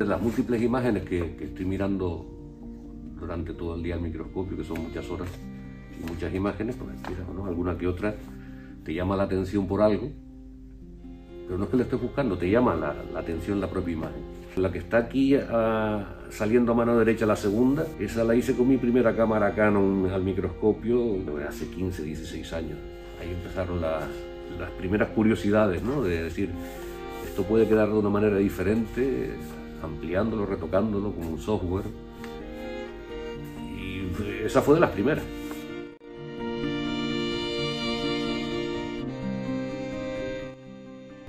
Las múltiples imágenes que, estoy mirando durante todo el día al microscopio, que son muchas horas y muchas imágenes, pues alguna que otra te llama la atención por algo, pero no es que le estés buscando, te llama la, atención la propia imagen. La que está aquí ah, saliendo a mano derecha, la segunda, esa la hice con mi primera cámara Canon al microscopio hace 15, 16 años. Ahí empezaron las, las primeras curiosidades, ¿no? De decir, esto puede quedar de una manera diferente, ampliándolo, retocándolo con un software. Y esa fue de las primeras.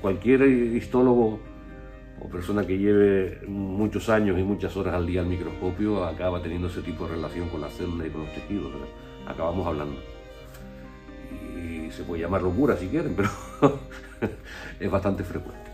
Cualquier histólogo o persona que lleve muchos años y muchas horas al día al microscopio acaba teniendo ese tipo de relación con las células y con los tejidos. Acabamos hablando. Y se puede llamar locura si quieren, pero es bastante frecuente.